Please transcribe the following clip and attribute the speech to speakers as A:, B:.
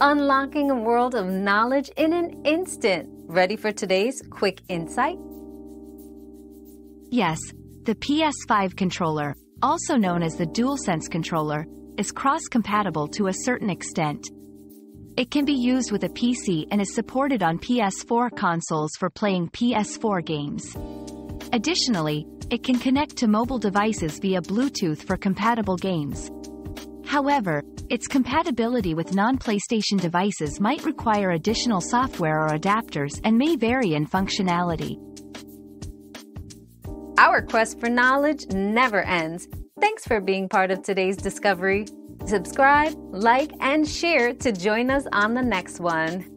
A: unlocking a world of knowledge in an instant. Ready for today's quick insight?
B: Yes, the PS5 controller, also known as the DualSense controller, is cross-compatible to a certain extent. It can be used with a PC and is supported on PS4 consoles for playing PS4 games. Additionally, it can connect to mobile devices via Bluetooth for compatible games. However, its compatibility with non-PlayStation devices might require additional software or adapters and may vary in functionality.
A: Our quest for knowledge never ends. Thanks for being part of today's discovery. Subscribe, like, and share to join us on the next one.